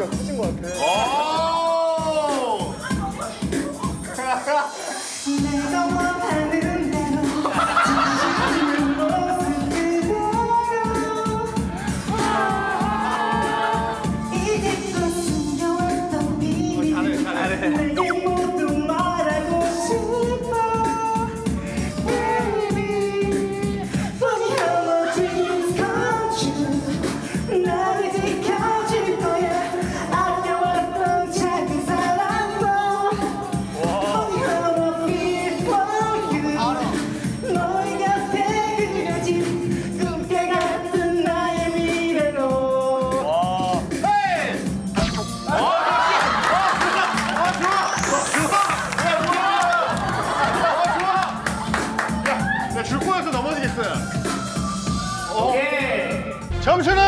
진짜 커진 것 같아. 오! 네. 줄 거여서 넘어지겠어요. 오케이. 점수는